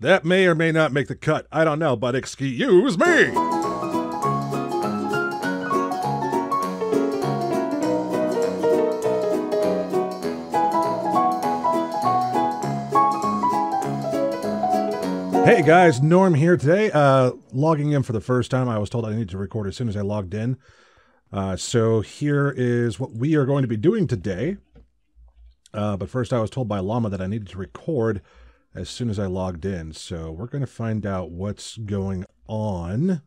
That may or may not make the cut. I don't know, but excuse me! Hey guys, Gnorm here today. Uh, logging in for the first time. I was told I needed to record as soon as I logged in. Uh, so here is what we are going to be doing today. Uh, but first, I was told by Llama that I needed to record as soon as I logged in. So we're going to find out what's going on.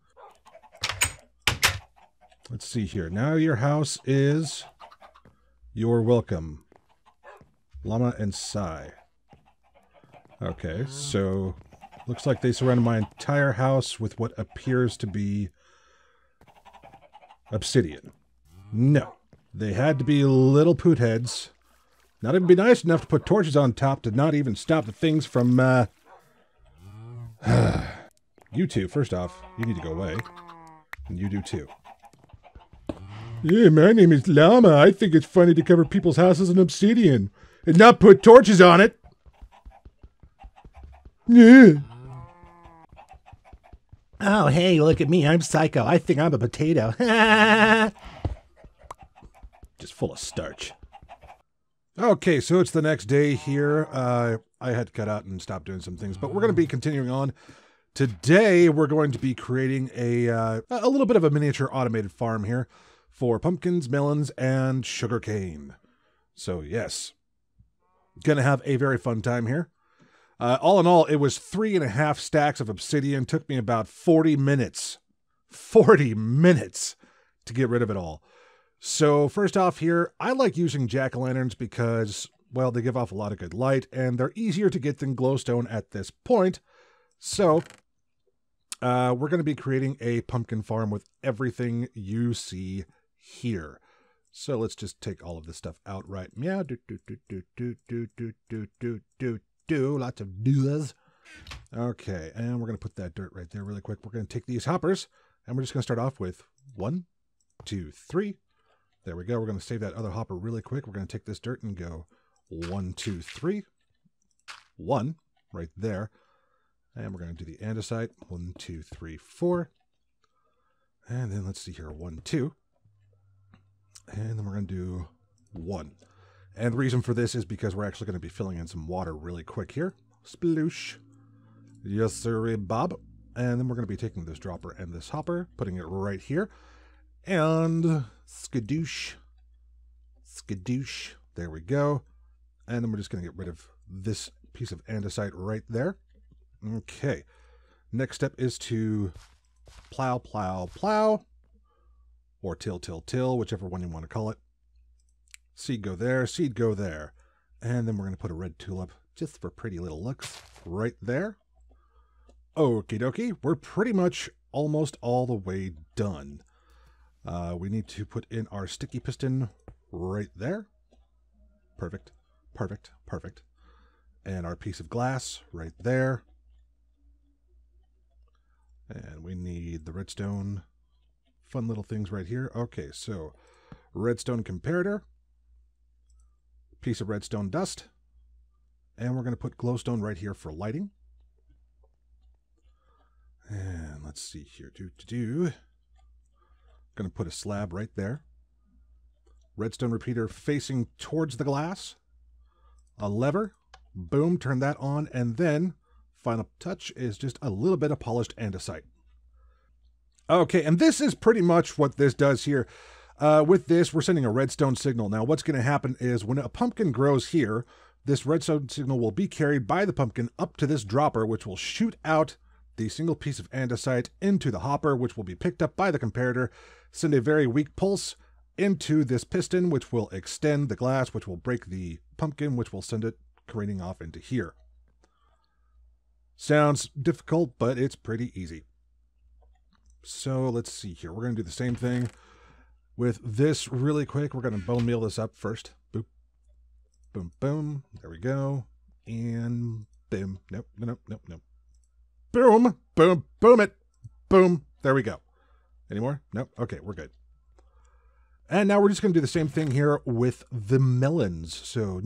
Let's see here. Now your house is You're welcome. Llama and Sai. Okay, so looks like they surrounded my entire house with what appears to be obsidian. No, they had to be little poot heads. Not even be nice enough to put torches on top to not even stop the things from, uh... you two, first off, you need to go away. And you do too. Yeah, my name is Llama. I think it's funny to cover people's houses in obsidian and not put torches on it. Yeah. Oh, hey, look at me. I'm psycho. I think I'm a potato. Just full of starch. Okay, so it's the next day here. Uh, I had to cut out and stop doing some things, but we're going to be continuing on. Today, we're going to be creating a uh, a little bit of a miniature automated farm here for pumpkins, melons, and sugarcane. So yes, gonna have a very fun time here. Uh, all in all, it was three and a half stacks of obsidian. Took me about 40 minutes. 40 minutes to get rid of it all. So, first off, here, I like using jack o' lanterns because, well, they give off a lot of good light and they're easier to get than glowstone at this point. So, uh, we're going to be creating a pumpkin farm with everything you see here. So let's just take all of this stuff out right. Meow, do, do, do, do, do, do, do, do, do, do, do. Lots of do's. Okay, and we're going to put that dirt right there really quick. We're going to take these hoppers, and we're just going to start off with one, two, three. There we go. We're going to save that other hopper really quick. We're going to take this dirt and go one, two, three, one right there. And we're going to do the andesite. One, two, three, four. And then let's see here. One, two. And then we're going to do one. And the reason for this is because we're actually going to be filling in some water really quick here. Sploosh. Yes, sir, Bob. And then we're going to be taking this dropper and this hopper, putting it right here. And skadoosh. Skadoosh. There we go. And then we're just going to get rid of this piece of andesite right there. Okay. Next step is to plow, plow, plow. Or till, till, till, whichever one you want to call it. Seed go there, seed go there. And then we're going to put a red tulip just for pretty little looks right there. Okie dokie, we're pretty much almost all the way done. Uh, we need to put in our sticky piston right there. Perfect, perfect, perfect. And our piece of glass right there. And we need the redstone fun little things right here. Okay, so redstone comparator, piece of redstone dust, and we're going to put glowstone right here for lighting. And let's see here. Do, do, do. Going to put a slab right there. Redstone repeater facing towards the glass. A lever. Boom, turn that on. And then, final touch is just a little bit of polished andesite. Okay, and this is pretty much what this does here. Uh, with this, we're sending a redstone signal. Now, what's going to happen is when a pumpkin grows here, this redstone signal will be carried by the pumpkin up to this dropper, which will shoot out the single piece of andesite into the hopper, which will be picked up by the comparator, send a very weak pulse into this piston, which will extend the glass, which will break the pumpkin, which will send it careening off into here. Sounds difficult, but it's pretty easy. So let's see here. We're going to do the same thing with this really quick. We're going to bone meal this up first. Boop. Boom, boom. There we go. And boom. Nope, nope, nope, nope. Boom, boom, boom it. Boom. There we go. Any more? Nope. Okay, we're good. And now we're just going to do the same thing here with the melons. So,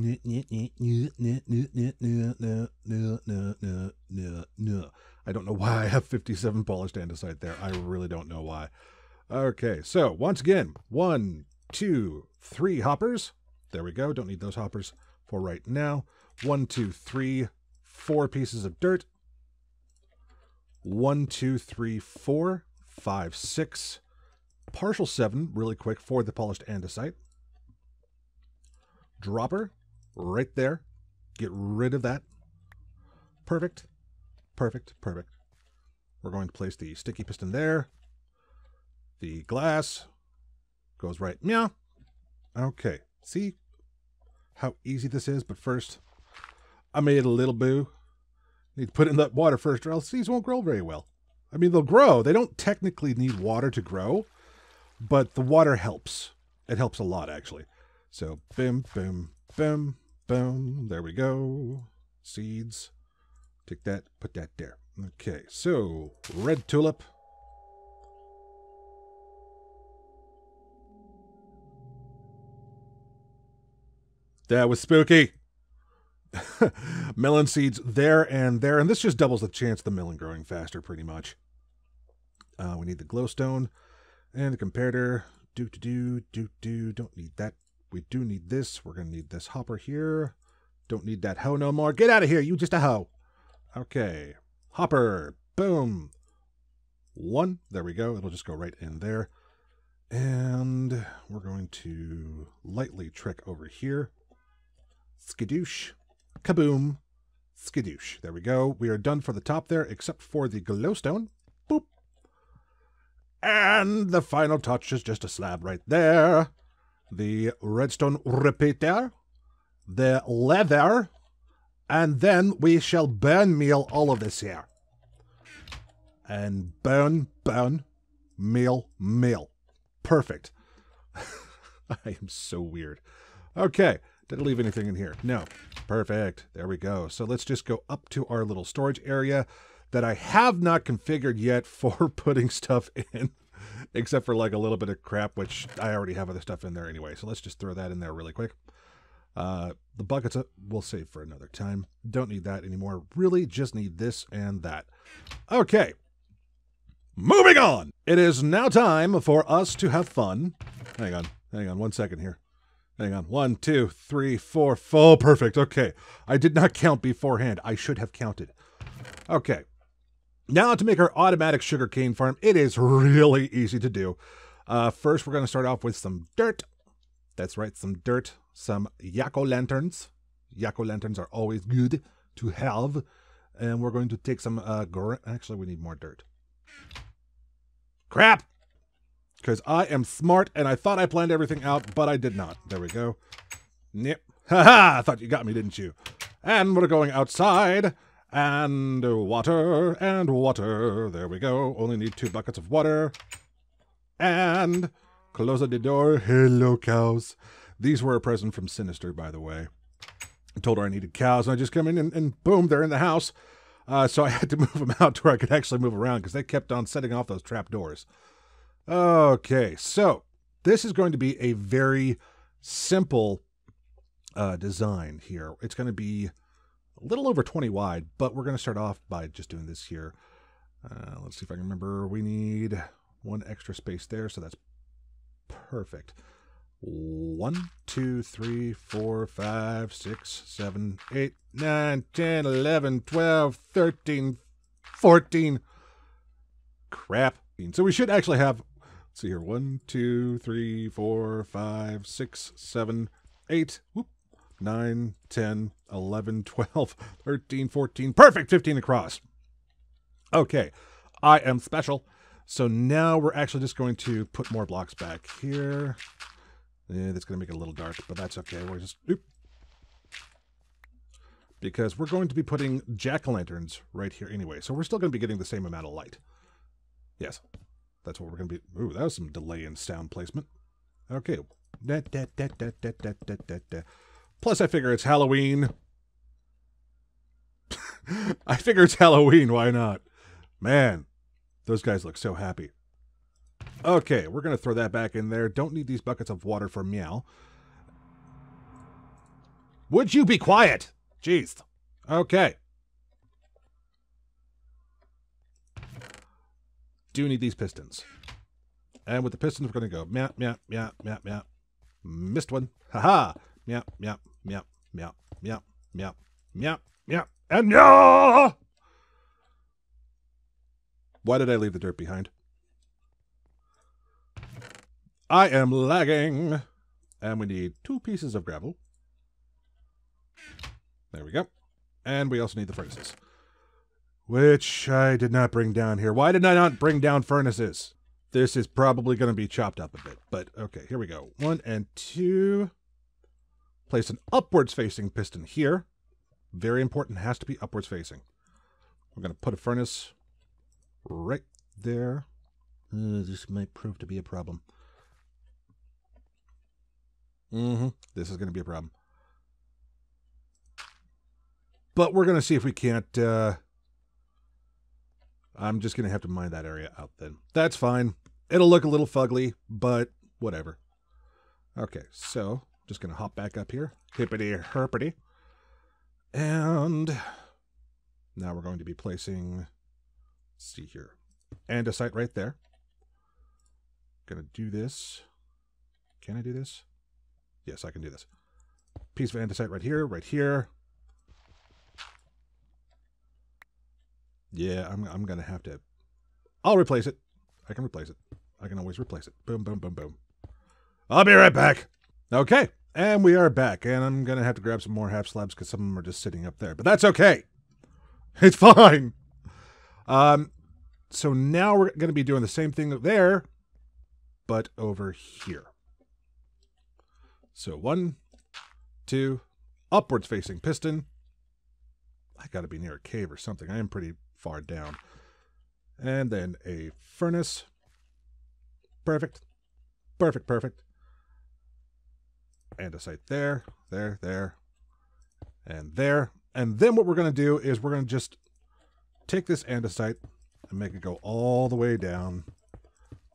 I don't know why I have 57 polished andesite there. I really don't know why. Okay, so once again, one, two, three hoppers. There we go. Don't need those hoppers for right now. One, two, three, four pieces of dirt. One, two, three, four, five, six. Partial seven, really quick, for the polished andesite. Dropper, right there. Get rid of that. Perfect. Perfect. Perfect. We're going to place the sticky piston there. The glass goes right. Meow. Okay. See how easy this is? But first, I made a little boo. To put in that water first, or else these won't grow very well. I mean, they'll grow. They don't technically need water to grow, but the water helps. It helps a lot, actually. So, boom, boom, boom, boom. There we go. Seeds. Take that, put that there. Okay, so red tulip. That was spooky. melon seeds there and there, and this just doubles the chance of the melon growing faster, pretty much. Uh, we need the glowstone and the comparator. Do do do do do. Don't need that. We do need this. We're gonna need this hopper here. Don't need that hoe no more. Get out of here, you just a hoe. Okay, hopper. Boom. One. There we go. It'll just go right in there. And we're going to lightly trek over here. Skadoosh. Kaboom. Skadoosh. There we go. We are done for the top there, except for the glowstone. Boop. And the final touch is just a slab right there. The redstone repeater. The leather. And then we shall burn meal all of this here. And burn, burn, meal, meal. Perfect. I am so weird. Okay. Did I leave anything in here? No. Perfect. There we go. So let's just go up to our little storage area that I have not configured yet for putting stuff in, except for like a little bit of crap, which I already have other stuff in there anyway. So let's just throw that in there really quick. Uh, the buckets we'll save for another time. Don't need that anymore. Really just need this and that. Okay. Moving on. It is now time for us to have fun. Hang on. Hang on one second here. Hang on. One, two, three, four, four. Perfect. Okay. I did not count beforehand. I should have counted. Okay. Now to make our automatic sugarcane farm, it is really easy to do. Uh, first, we're going to start off with some dirt. That's right, some dirt, some Yakko lanterns. Yakko lanterns are always good to have. And we're going to take some, uh, actually, we need more dirt. Crap! Because I am smart and I thought I planned everything out, but I did not. There we go. Ha ha! I thought you got me, didn't you? And we're going outside. And water and water. There we go. Only need two buckets of water. And close the door. Hello, cows. These were a present from Sinister, by the way. I told her I needed cows, and I just come in and, and boom, they're in the house. Uh, so I had to move them out to where I could actually move around because they kept on setting off those trap doors. Okay, so this is going to be a very simple uh, design here. It's going to be a little over 20 wide, but we're going to start off by just doing this here. Uh, let's see if I can remember. We need one extra space there, so that's perfect. One, two, three, four, five, six, seven, eight, nine, ten, eleven, twelve, thirteen, fourteen. Crap. So we should actually have Let's see here. One, two, three, four, five, six, seven, eight, whoop, 9, 10, 11, 12, 13, 14. Perfect. 15 across. Okay. I am special. So now we're actually just going to put more blocks back here. Yeah, that's going to make it a little dark, but that's okay. We're just... Oop. Because we're going to be putting jack-o'-lanterns right here anyway. So we're still going to be getting the same amount of light. Yes. That's what we're going to be. Ooh, that was some delay in sound placement. Okay. Da, da, da, da, da, da, da, da, da. Plus, I figure it's Halloween. I figure it's Halloween. Why not? Man, those guys look so happy. Okay, we're going to throw that back in there. Don't need these buckets of water for meow. Would you be quiet? Jeez. Okay. Do need these pistons. And with the pistons, we're going to go meow, meow, meow, meow, meow. Missed one. Haha. Meow, meow, meow, meow, meow, meow, meow, meow, and meow! Why did I leave the dirt behind? I am lagging. And we need two pieces of gravel. There we go. And we also need the furnaces. Which I did not bring down here. Why did I not bring down furnaces? This is probably going to be chopped up a bit. But okay, here we go. One and two. Place an upwards facing piston here. Very important, has to be upwards facing. We're going to put a furnace right there. Uh, this might prove to be a problem. Mm-hmm. This is going to be a problem. But we're going to see if we can't... Uh, I'm just going to have to mine that area out then. That's fine. It'll look a little fugly, but whatever. Okay, so just going to hop back up here. Hippity herpity. And now we're going to be placing, see here, andesite right there. Gonna do this. Can I do this? Yes, I can do this. Piece of andesite right here, right here. Yeah, I'm, I'm gonna have to. I'll replace it. I can replace it. I can always replace it. Boom, boom, boom, boom. I'll be right back. Okay, and we are back. And I'm gonna have to grab some more half slabs because some of them are just sitting up there. But that's okay. It's fine. Um, so now we're gonna be doing the same thing there, but over here. So one, two, upwards facing piston. I gotta be near a cave or something. I am pretty far down. And then a furnace. Perfect. Perfect, perfect. Andesite there, there, there, and there. And then what we're going to do is we're going to just take this andesite and make it go all the way down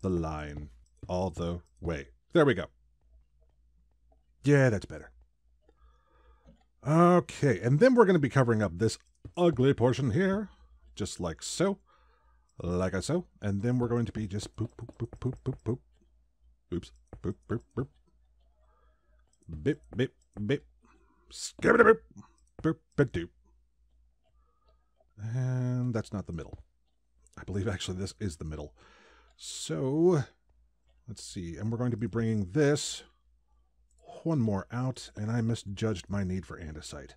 the line. All the way. There we go. Yeah, that's better. Okay, and then we're going to be covering up this ugly portion here, just like so, like I so, and then we're going to be just boop, boop, boop, boop, boop, boop. Oops, boop, boop, boop. Bip, bip, bip. Skibbity boop, boop, boop, doop. And that's not the middle. I believe actually this is the middle. So, let's see, and we're going to be bringing this one more out, and I misjudged my need for andesite.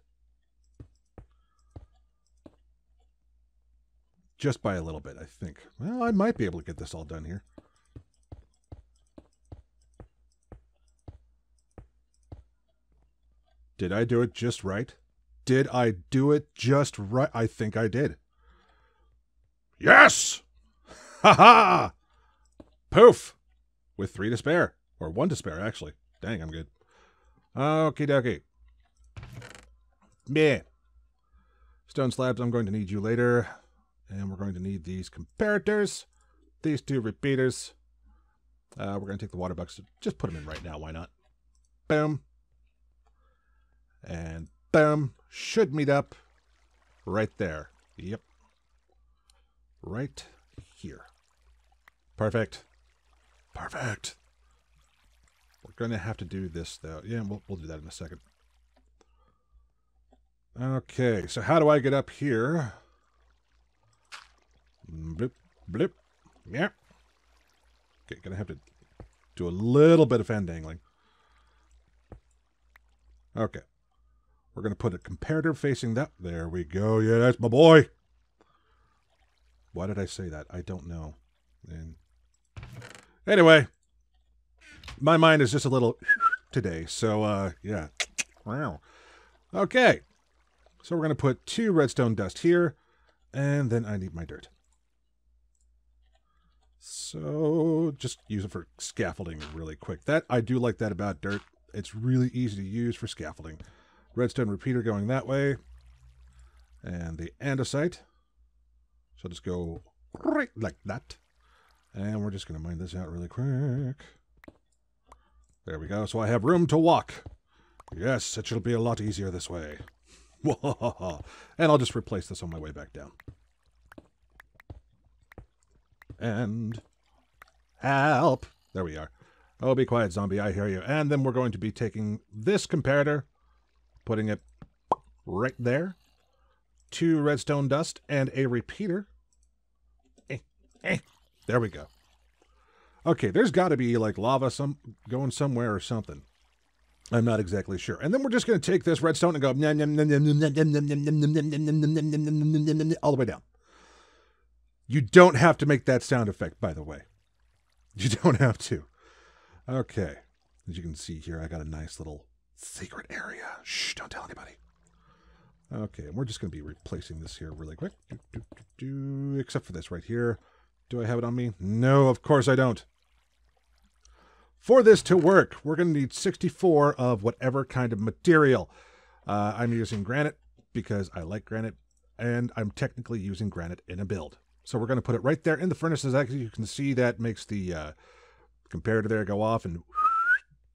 Just by a little bit, I think. Well, I might be able to get this all done here. Did I do it just right? Did I do it just right? I think I did. Yes! Ha ha! Poof! With three to spare. Or one to spare, actually. Dang, I'm good. Okie dokie. Yeah. Stone slabs, I'm going to need you later. And we're going to need these comparators. These two repeaters. Uh, we're going to take the water buckets. Just put them in right now. Why not? Boom. And boom. Should meet up right there. Yep. Right here. Perfect. Perfect. We're going to have to do this, though. Yeah, we'll, we'll do that in a second. Okay, so how do I get up here? Blip, blip. Yeah. Okay, gonna have to do a little bit of fan dangling. Okay. We're gonna put a comparator facing that. There we go. Yeah, that's my boy. Why did I say that? I don't know. And anyway, my mind is just a little today. So uh yeah. Wow. Okay. So we're gonna put two redstone dust here, and then I need my dirt. So just use it for scaffolding really quick. That I do like that about dirt. It's really easy to use for scaffolding. Redstone repeater going that way. And the andesite. So just go right like that. And we're just going to mine this out really quick. There we go. So I have room to walk. Yes, it should be a lot easier this way. and I'll just replace this on my way back down. And help. There we are. Oh, be quiet, zombie. I hear you. And then we're going to be taking this comparator, putting it right there, two redstone dust, and a repeater. Eh, eh. There we go. Okay, there's got to be like lava some going somewhere or something. I'm not exactly sure. And then we're just going to take this redstone and go all the way down. You don't have to make that sound effect, by the way. You don't have to. Okay. As you can see here, I got a nice little secret area. Shh, don't tell anybody. Okay, and we're just going to be replacing this here really quick. Do, do, do, except for this right here. Do I have it on me? No, of course I don't. For this to work, we're going to need 64 of whatever kind of material. Uh, I'm using granite because I like granite, and I'm technically using granite in a build. So we're going to put it right there in the furnaces. Actually, you can see that makes the uh, comparator there go off and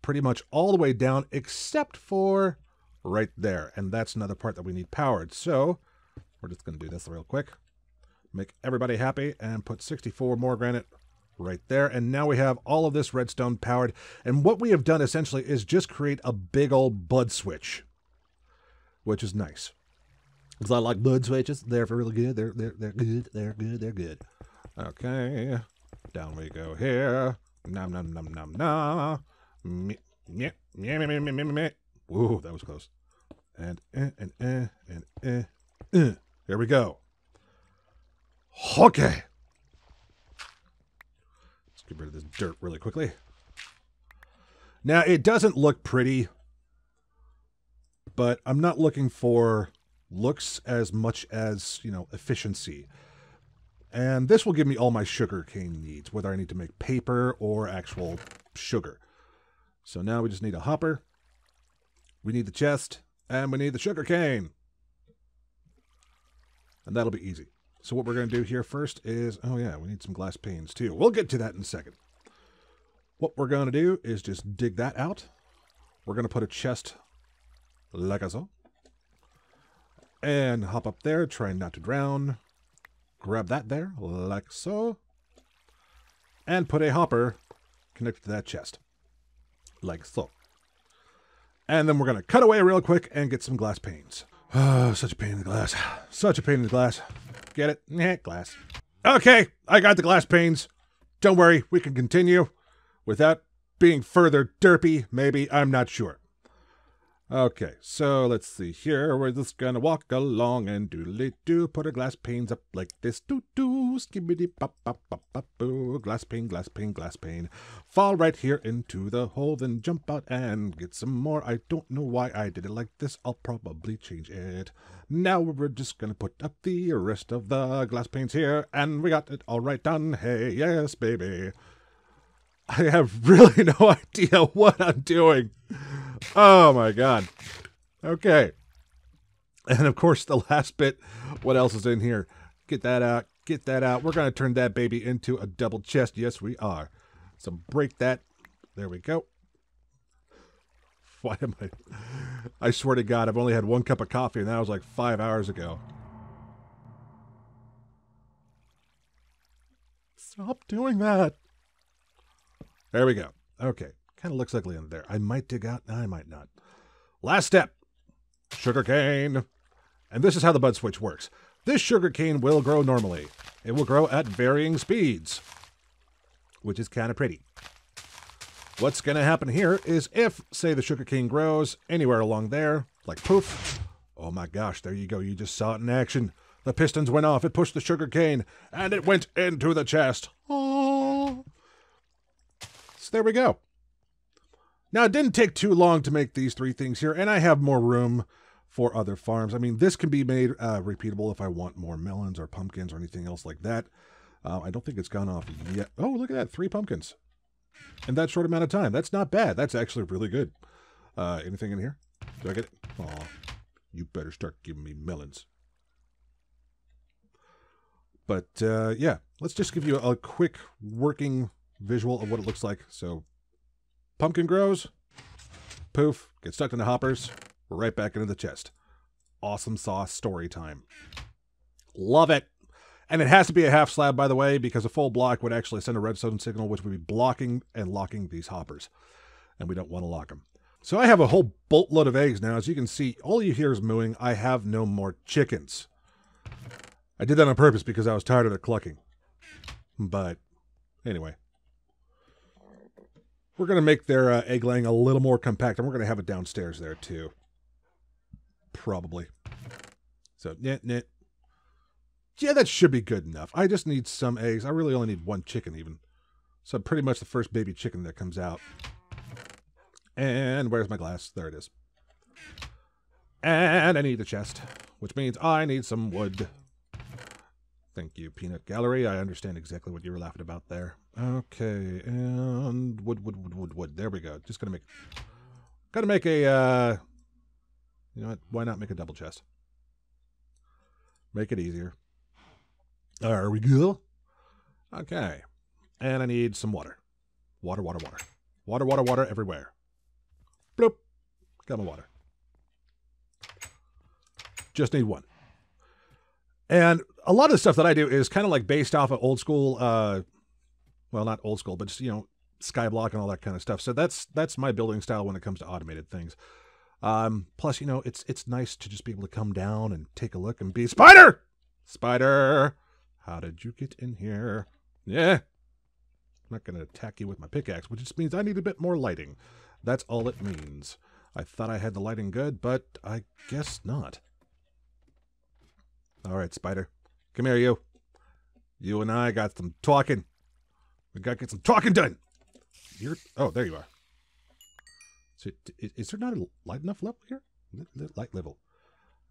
pretty much all the way down except for right there. And that's another part that we need powered. So we're just going to do this real quick. Make everybody happy and put 64 more granite right there. And now we have all of this redstone powered. And what we have done essentially is just create a big old bud switch, which is nice. Because I like bud switches. They're really good. They're, they're, they're good. They're good. They're good. Okay. Down we go here. Nom nom nom nom nom. Meh, meh, meh, meh, meh, meh, meh. Whoa, that was close. And eh, and eh, and eh, eh. Here we go. Okay. Let's get rid of this dirt really quickly. Now, it doesn't look pretty, but I'm not looking for looks as much as, you know, efficiency. And this will give me all my sugar cane needs, whether I need to make paper or actual sugar. So now we just need a hopper. We need the chest, and we need the sugar cane. And that'll be easy. So what we're going to do here first is, oh yeah, we need some glass panes too. We'll get to that in a second. What we're going to do is just dig that out. We're going to put a chest like so. And hop up there, trying not to drown. Grab that there, like so. And put a hopper connected to that chest. Like so. And then we're going to cut away real quick and get some glass panes. Oh, such a pain in the glass. Such a pain in the glass. Get it? Yeah, glass. Okay, I got the glass panes. Don't worry, we can continue without being further derpy, maybe. I'm not sure. Okay, so let's see here. We're just gonna walk along and doodly doo. Put our glass panes up like this. Doo doo. Skibbity pop pop pop pop boo. Glass pane, glass pane, glass pane. Fall right here into the hole, then jump out and get some more. I don't know why I did it like this. I'll probably change it. Now we're just gonna put up the rest of the glass panes here, and we got it all right done. Hey, yes, baby. I have really no idea what I'm doing. Oh my god. Okay. And of course, the last bit, what else is in here? Get that out. Get that out. We're going to turn that baby into a double chest. Yes, we are. So break that. There we go. Why am I? I swear to God, I've only had one cup of coffee, and that was like five hours ago. Stop doing that. There we go. Okay. Kind of looks ugly in there. I might dig out. I might not. Last step. Sugar cane. And this is how the bud switch works. This sugar cane will grow normally. It will grow at varying speeds, which is kind of pretty. What's going to happen here is if, say, the sugar cane grows anywhere along there, like poof, oh my gosh, there you go. You just saw it in action. The pistons went off. It pushed the sugar cane, and it went into the chest. Oh. So there we go. Now, it didn't take too long to make these three things here, and I have more room for other farms. I mean, this can be made uh, repeatable if I want more melons or pumpkins or anything else like that. Uh, I don't think it's gone off yet. Oh, look at that. Three pumpkins in that short amount of time. That's not bad. That's actually really good. Uh, anything in here? Do I get it? Aw, you better start giving me melons. But uh, yeah, let's just give you a quick working visual of what it looks like. So, pumpkin grows, poof, gets stuck in the hoppers, right back into the chest. Awesome sauce story time. Love it. And it has to be a half slab, by the way, because a full block would actually send a redstone signal, which would be blocking and locking these hoppers. And we don't want to lock them. So I have a whole boatload of eggs now. As you can see, all you hear is mooing. I have no more chickens. I did that on purpose because I was tired of the clucking. But anyway, we're going to make their uh, egg laying a little more compact, and we're going to have it downstairs there too. Probably. So, knit, knit. Yeah, that should be good enough. I just need some eggs. I really only need one chicken, even. So, pretty much the first baby chicken that comes out. And where's my glass? There it is. And I need the chest, which means I need some wood. Thank you, Peanut Gallery. I understand exactly what you were laughing about there. Okay, and wood, wood, wood, wood, wood. There we go. Just gonna make, gotta make a, uh, you know what? Why not make a double chest? Make it easier. There we go. Okay, and I need some water. Water, water, water. Water, water, water everywhere. Bloop. Got my water. Just need one. And a lot of the stuff that I do is kind of like based off of old school, uh, well, not old school, but just, you know, skyblock and all that kind of stuff. So that's that's my building style when it comes to automated things. Um, plus, you know, it's it's nice to just be able to come down and take a look and be spider, spider. How did you get in here? Yeah, I'm not going to attack you with my pickaxe, which just means I need a bit more lighting. That's all it means. I thought I had the lighting good, but I guess not. All right, Spider. Come here, you. You and I got some talking. We got to get some talking done. You're. Oh, there you are. So, is, is there not a light enough level here? Light level.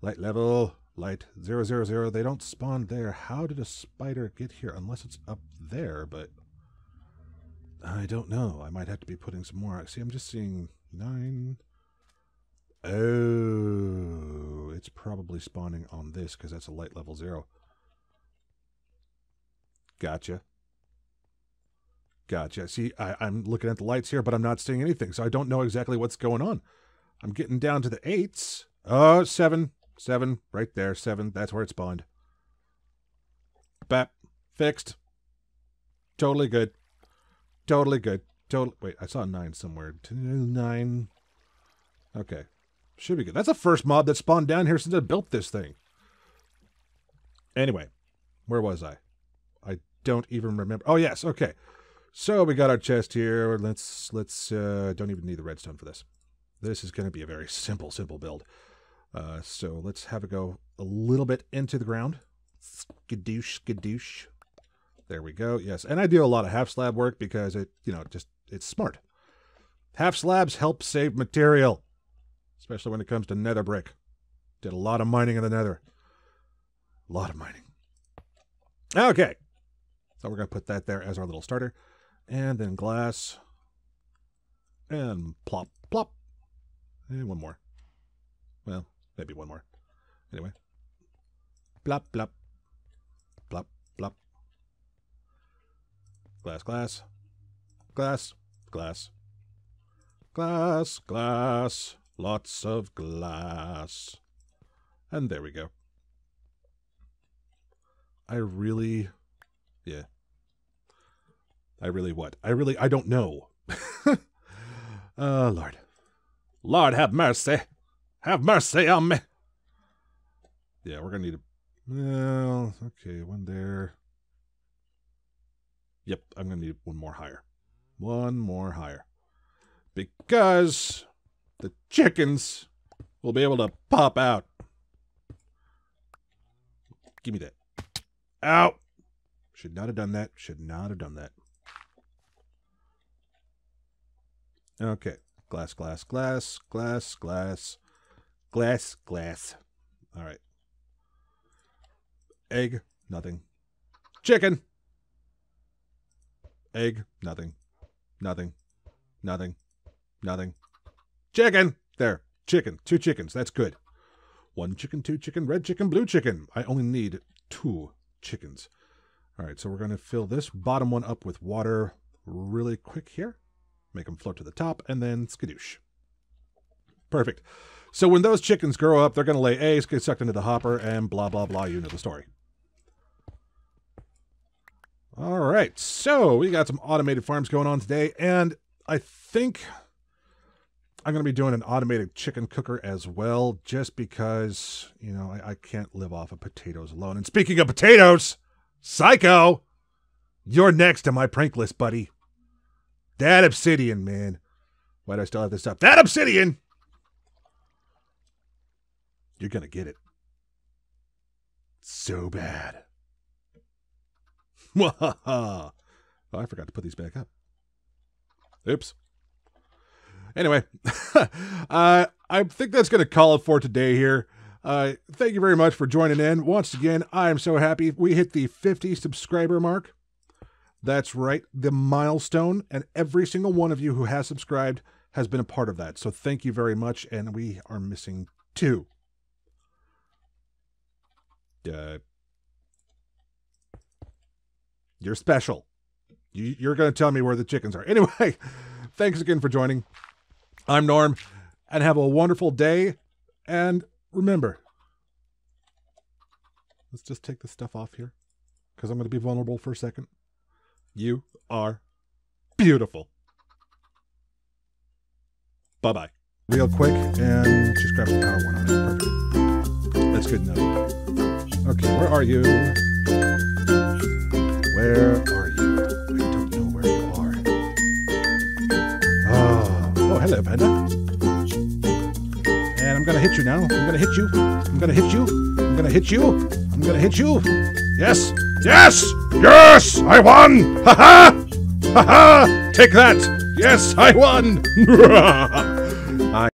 Light level. Light. Zero, zero, zero. They don't spawn there. How did a spider get here? Unless it's up there, but. I don't know. I might have to be putting some more. See, I'm just seeing nine. Oh, it's probably spawning on this because that's a light level zero. Gotcha. Gotcha. See, I, I'm looking at the lights here, but I'm not seeing anything, so I don't know exactly what's going on. I'm getting down to the eights. Oh, seven. Seven. Right there. Seven. That's where it spawned. Bap. Fixed. Totally good. Totally good. Total. Wait, I saw nine somewhere. Nine. Okay. Should be good. That's the first mob that spawned down here since I built this thing. Anyway, where was I? I don't even remember. Oh yes, okay. So we got our chest here. Let's let's uh don't even need the redstone for this. This is going to be a very simple simple build. Uh so let's have it go a little bit into the ground. Skadoosh skadoosh. There we go. Yes, and I do a lot of half slab work because it, you know, just it's smart. Half slabs help save material especially when it comes to nether brick. Did a lot of mining in the nether. A lot of mining. Okay. So we're going to put that there as our little starter. And then glass. And plop, plop. And one more. Well, maybe one more. Anyway. Plop, plop. Plop, plop. Glass, glass. Glass, glass. Glass, glass. Lots of glass. And there we go. I really, yeah. I really what? I really, I don't know. oh, Lord. Lord, have mercy. Have mercy on me. Yeah, we're going to need a, well, okay, one there. Yep, I'm going to need one more higher. One more higher. Because the chickens will be able to pop out. Give me that. Out. Should not have done that. Should not have done that. Okay. Glass, glass, glass, glass, glass, glass, glass. All right. Egg, nothing. Chicken. Egg, nothing. Nothing. Nothing. Nothing. Chicken. There. Chicken. Two chickens. That's good. One chicken, two chicken, red chicken, blue chicken. I only need two chickens. All right, so we're going to fill this bottom one up with water really quick here. Make them float to the top, and then skadoosh. Perfect. So when those chickens grow up, they're going to lay eggs, get sucked into the hopper, and blah, blah, blah. You know the story. All right, so we got some automated farms going on today, and I think I'm going to be doing an automated chicken cooker as well, just because, you know, I, I can't live off of potatoes alone. And speaking of potatoes, Psycho, you're next on my prank list, buddy. That obsidian, man. Why do I still have this up? That obsidian! You're going to get it. So bad. oh, I forgot to put these back up. Oops. Anyway, uh, I think that's going to call it for today here. Uh, thank you very much for joining in. Once again, I am so happy we hit the 50 subscriber mark. That's right, the milestone. And every single one of you who has subscribed has been a part of that. So thank you very much. And we are missing two. Uh, you're special. You, you're going to tell me where the chickens are. Anyway, thanks again for joining. I'm Gnorm, and have a wonderful day. And remember, let's just take this stuff off here because I'm going to be vulnerable for a second. You are beautiful. Bye bye. Real quick, and just grab the power one on it. Perfect. That's good enough. Okay, where are you? Where are hello, Panda. And I'm gonna hit you now. I'm gonna hit you. I'm gonna hit you. I'm gonna hit you. I'm gonna hit you. Yes! Yes! Yes! I won! Ha ha! Ha ha! Take that! Yes, I won!